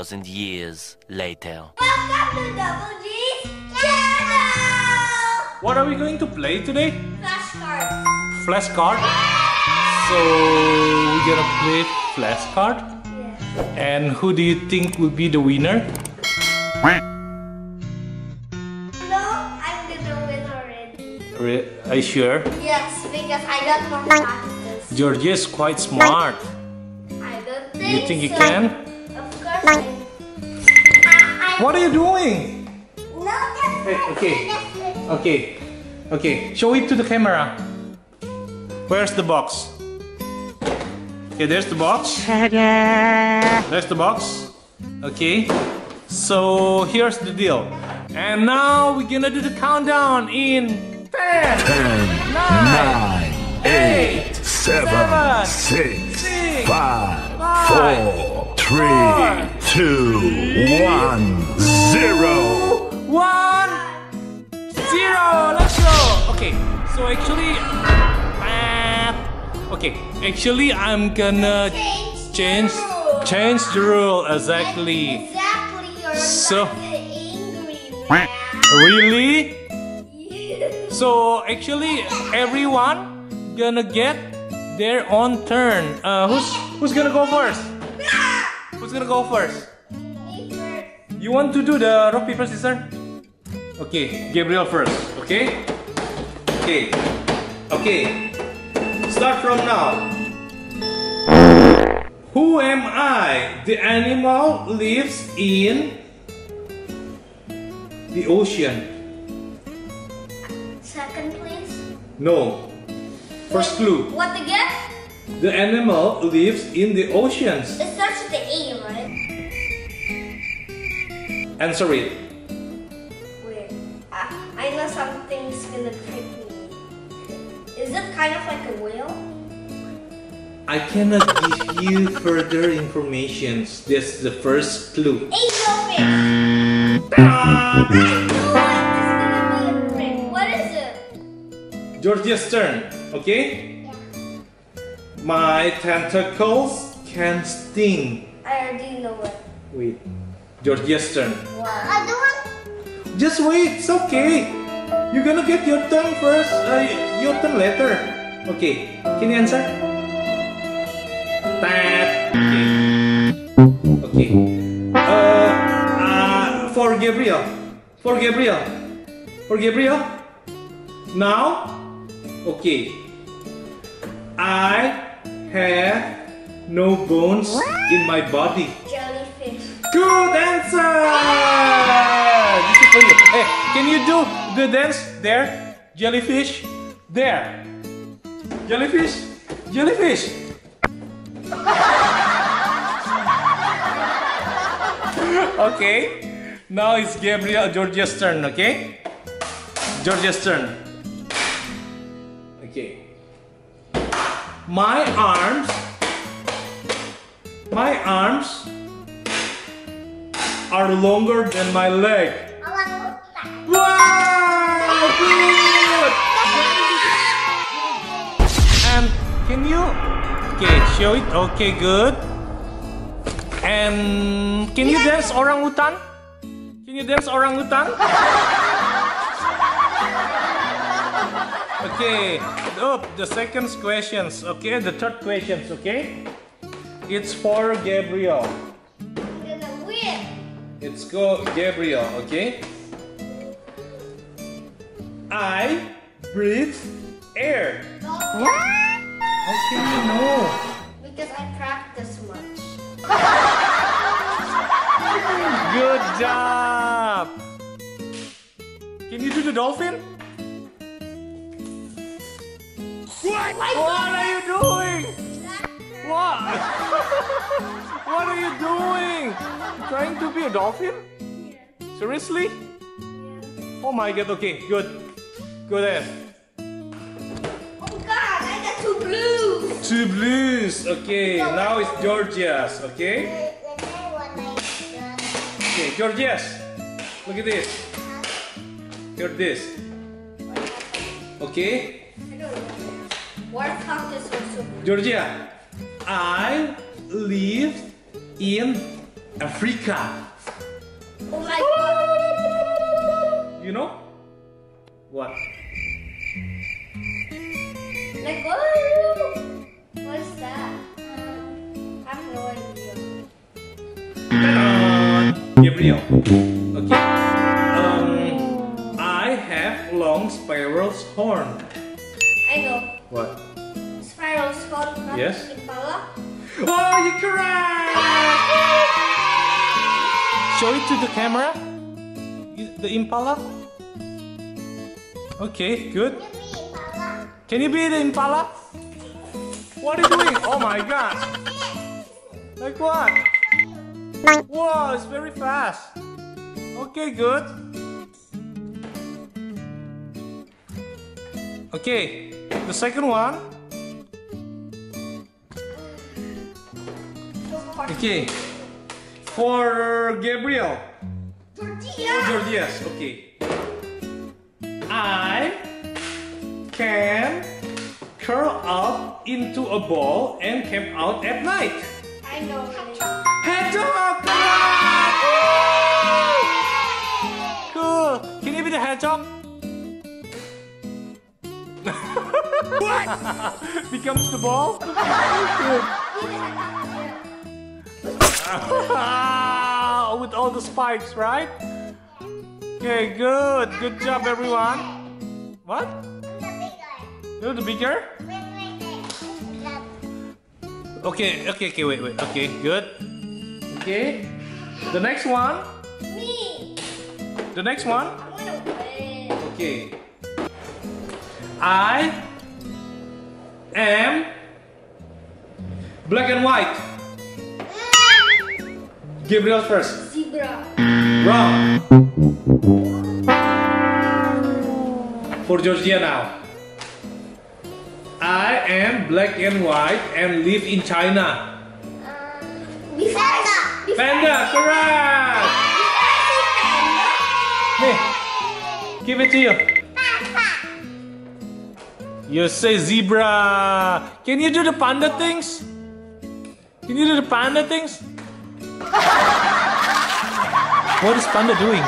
2,000 years later. Welcome to Double G's channel! What are we going to play today? Flashcard. Flashcard. So we're gonna play flashcard. Yes. And who do you think will be the winner? No, I'm gonna win already. Re- Are you sure? Yes, because I got more practice. Georgia is quite smart. I don't think You think you can? Of course. I, I, What are you doing? No, Hey, okay. Okay. Okay. Show it to the camera. Where's the box? Okay, there's the box. There's the box. Okay. So here's the deal. And now we're gonna do the countdown in 10, 10, 9, 8, 7, six, 6, 5, five, 4, 3, 2, 1, 0. one, zero. Let's go. Okay, so actually, uh, okay, actually, I'm gonna change change the rule exactly. Exactly, So-. Really? So actually, everyone gonna get their own turn. Uh, who's who's gonna go first? Who's gonna go first? You want to do the rock paper scissors? Okay, Gabriel first. Okay. Okay. Okay. Start from now. Who am I? The animal lives in the ocean. Second, please. No. First clue. What again? The animal lives in the oceans. Answer it. Wait. I, I know something's gonna trick me. Is it kind of like a whale? I cannot give you further information. That's the first clue. Angelfish! I knew it! It's gonna be a trick. What is it? Georgia's turn. Okay? Yeah. My tentacles can sting. I already know it. Wait. Georgia's turn. Just wait. It's okay. You're gonna get your turn first. Uh, your turn later. Okay. Can you answer? Tap. Okay. Okay. Uh, uh, for Gabriel. For Gabriel. For Gabriel. Now. Okay. I have no bones in my body. Good answer! This is for you. Hey, can you do the dance there? Jellyfish? There. Jellyfish? Jellyfish? okay. Now it's Gabriel Georgia's turn, okay? Georgia's turn. Okay. My arms my arms are longer than my leg. Wow! Good! And can you okay show it? Okay, good. And can you dance orangutan? Can you dance orangutan? okay. Oh, the second questions. Okay, the third questions. Okay. It's for Gabriel. I'm gonna win. Let's go, Gabriel, okay? I breathe air. What? How can you know? Because I practice much. Good job! Can you do the dolphin? What? What are you doing? What? what are you doing? Trying to be a dolphin? Seriously? Oh my god, okay, good. Good ass. Oh god, I got two blues. Two blues. Okay, now it's Georgia's, okay? Okay, Georgia's. Look at this. Hear this. Okay? I don't know. Warthog is also. Georgia, I live in Africa. Oh my god. You know? What? Like what? What's that? Um, I have no idea. Gabriel. Okay. Um, I have long spiral's horn. I know. What? Spiral horn, not Yes. Impala. Oh, you're correct! Show it to the camera. The impala. Okay, good. Can you be the impala? What are you doing? Oh my god! Like what? Whoa, it's very fast. Okay, good. Okay, the second one. Okay, for Gabriel. Tortilla. Oh, Georgias, okay. I can curl up into a ball and camp out at night. I know. Hedgehog! correct! Cool. Can you be the hedgehog? what? Becomes the ball? With all the spikes, right? Okay, good. Good job, everyone. What? You're the bigger? Okay, okay, okay, wait, wait. Okay, good. Okay. The next one. Me. The next one. Okay. I am black and white. Gabriel first. Zebra. Wrong. For Georgia now. I am black and white and live in China. Panda. Panda, correct. Hey, give it to you. You say zebra. Can you do the panda things? Can you do the panda things? What is panda doing?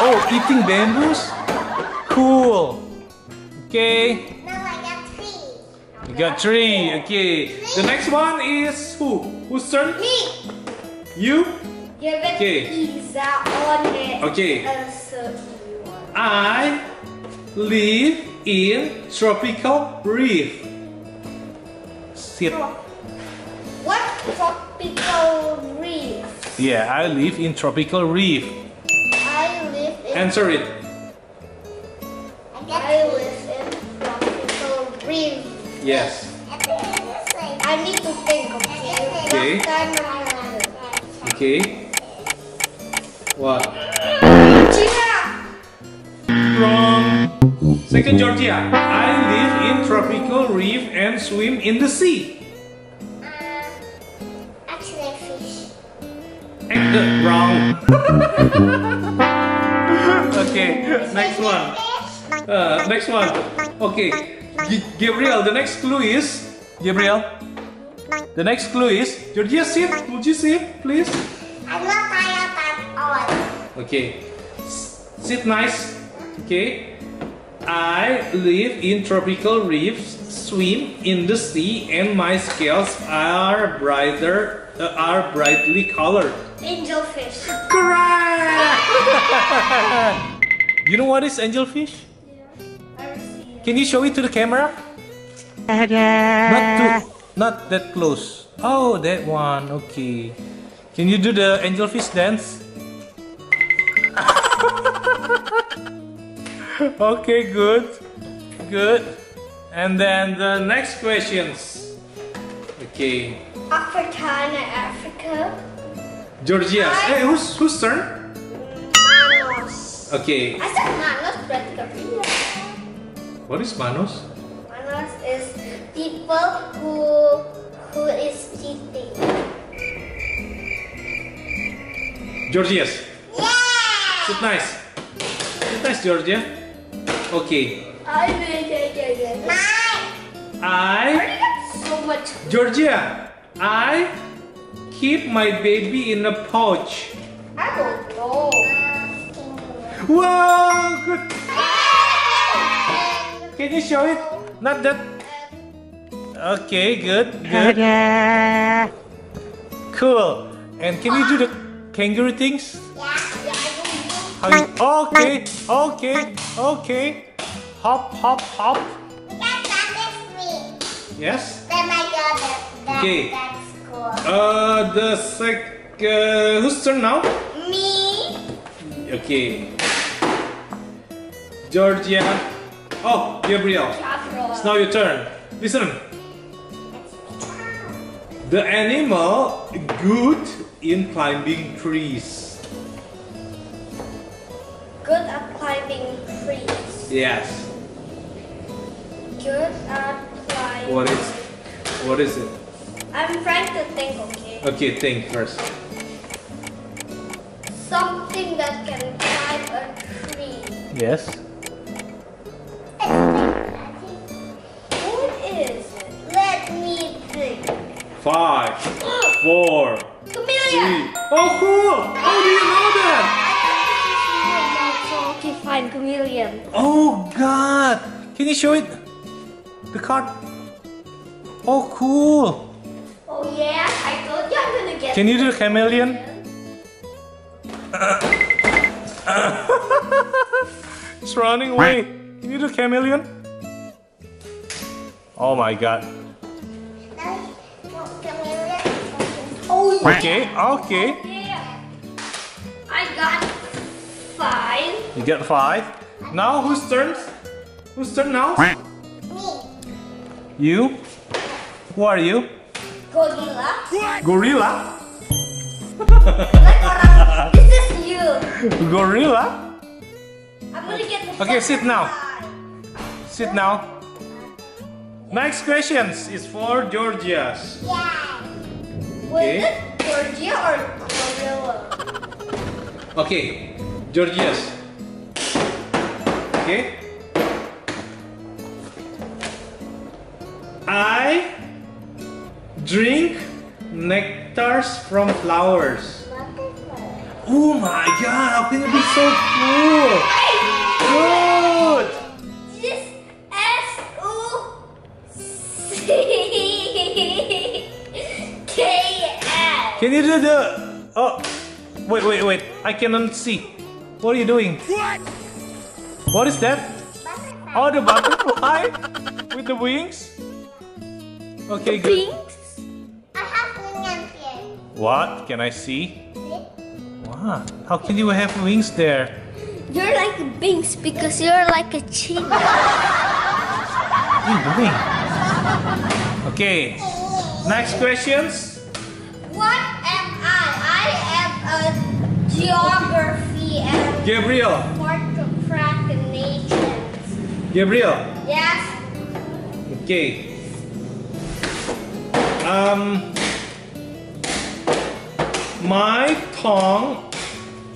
Oh, eating bamboos? Cool. Okay, you got three. Okay, the next one is who? Whose turn? Me. You? Give it Okay. pizza on it. Okay. Uh, you. I live in tropical reef. Sit. Tropical reef? Yeah, I live in tropical reef. I live in. Answer it. I live in tropical reef. Yes. I need to think. Okay. Okay. Okay. What? China. Wrong. Second Georgia. I live in tropical reef and swim in the sea. The wrong. okay. Next one. Uh, next one. Okay. G- Gabriel, the next clue is Gabriel. The next clue is Georgia sit. Would you sit, please? I'm not tired at all. Okay. S- Sit nice. Okay. I live in tropical reefs, swim in the sea, and my scales are brighter, uh, are brightly colored. Angelfish. Correct. you know what is angelfish? Seen. Can you show it to the camera? Not too, not that close. Oh, that one. Okay. Can you do the angelfish dance? okay, good, good. And then the next questions. Okay, Africana, Africa. Georgia. Hey, who's whose turn? Manos. Okay. I said Manos, Korea. What is Manos? Manos is people who who is cheating. Georgias. Sit nice. Sit nice, Georgia. Okay. I it. I I so much. Georgia, I keep my baby in a pouch? I don't know. Wow, good. Can you show it? Not that. Okay, good, good. Cool. And can you do the kangaroo things? How you- okay, okay, okay. Hop, hop, hop. Yes. Okay. Uh, the sec. Uh, whose turn now? Me. Okay. Georgia. Oh, Gabriel. It's now your turn. Listen. The animal good in climbing trees. Good at climbing trees. Yes. Good at climbing. What is? What is it? I'm trying to think, okay? Okay, think first. Something that can climb a tree. Yes. What is it? Let me think. Five, four, Chameleon. three. Oh, cool! How do you know that? So, okay, fine, chameleon. Oh God! Can you show it? The card. Oh, cool! Oh yeah, I told you I'm gonna get. Can you do the chameleon? It's running away. Can you do chameleon? Oh my God. Oh. Okay, okay. Oh, yeah. I got five. You get five. Now whose turn? Whose turn now? Me. You? Who are you? Gorilla. Gorilla? Like orang. This is you. Gorilla? I'm gonna get the Okay, sit now. five. Sit now. Next questions is for Georgia's. Was Okay. it Georgia or gorilla? Okay, Georgia's. Okay. Drink nectars from flowers. Oh my god, how can it be so cool? Good! This S U C K S. Can you do the. Oh, wait, wait, wait. I cannot see. What are you doing? What? What is that? Oh, the butterfly with the wings? Okay, good. What? Can I see? Wow. How can you have wings there? You're like Binks because you're like a chicken. What are you doing? Okay. Next questions. What am I? I am a geography and Gabriel. Gabriel. Yes. Okay. Um. My tongue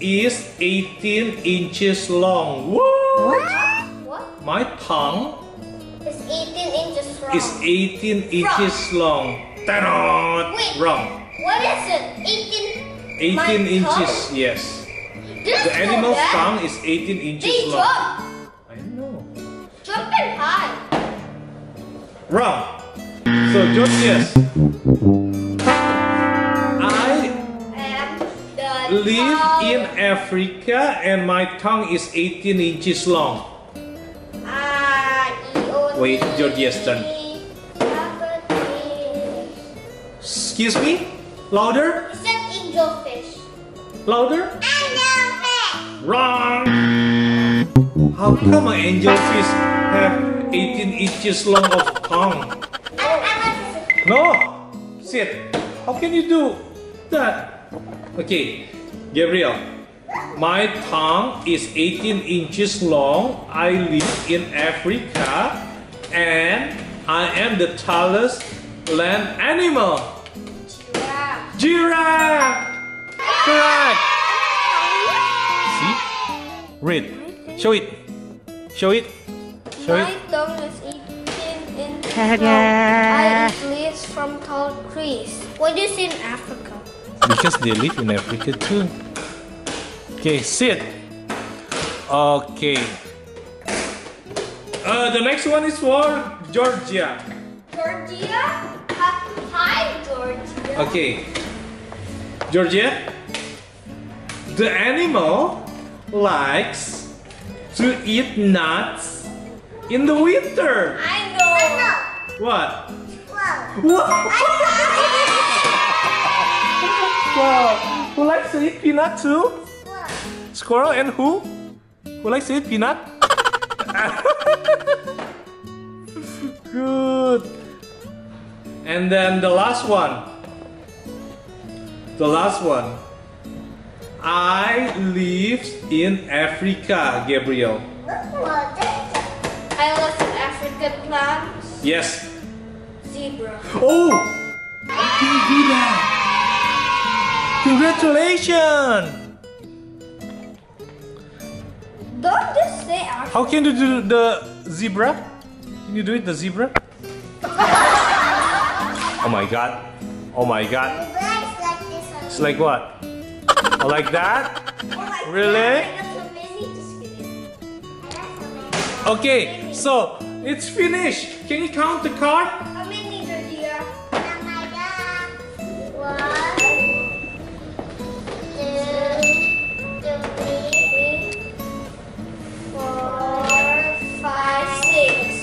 is 18 inches long. What? What? My tongue It's 18 inches long. is 18 inches long. Ta-da! Wait. Wrong. What is it? 18. 18 My inches, tongue? yes. There's The animal's that. tongue is 18 inches They long. jump. I don't know. Jumping high. Wrong. So, Georgius. I live in Africa and my tongue is 18 inches long. Wait, Georgia's turn. Excuse me? Louder? Is that angelfish? Louder? Angelfish. Wrong! How come an angelfish have 18 inches long of tongue? No! Sit! How can you do that? Okay, Gabriel. My tongue is 18 inches long. I live in Africa and I am the tallest land animal. Yeah. Giraffe! Correct! See? Read. Show it. Show it. Show My it. tongue is 18 inches long. I eat leaves from tall trees. What is in Africa? Because they live in Africa too. Okay, sit. Okay. Uh, the next one is for Georgia. Georgia? Hi, Georgia. Okay. Georgia, the animal likes to eat nuts in the winter. I know. What? Whoa. What? Wow. Who likes to eat peanut too? Whoa. Squirrel and who? Who likes to eat peanut? Good. And then the last one. The last one. I live in Africa, Gabriel. I was an African plants. Yes. Zebra. Oh! Can do that? Congratulations! Don't just say African. How can you do the zebra? Can you do it, the zebra? oh my god. Oh my god. like. It's like what? Oh, like that? Oh Really? God, I got so many. Just kidding. That's amazing. Okay, so it's finished. Can you count the card?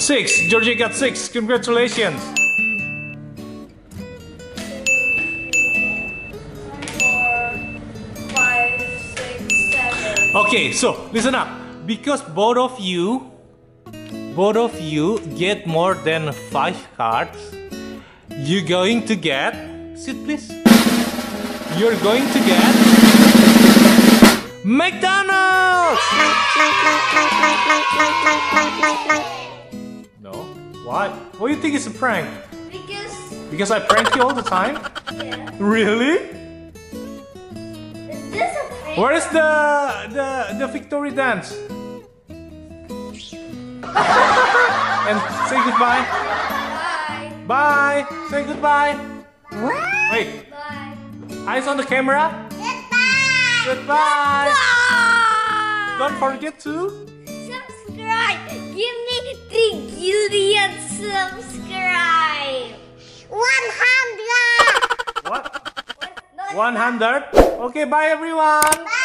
Six. Georgia got six. Congratulations. Okay, so listen up. Because both of you, both of you get more than five cards, you're going to get. Sit, please. You're going to get McDonald's. Why? What do you think it's a prank? Because, Because I prank you all the time? yeah. Really? Is this a prank? Where is the the the victory dance? and say goodbye. Bye. Bye. Say goodbye. Wait. Bye. Eyes on the camera. Goodbye. Goodbye. Bye. Don't forget to. subscribe. Give me three billion subscribe. One hundred. What? What? 100. Okay, bye everyone. Bye.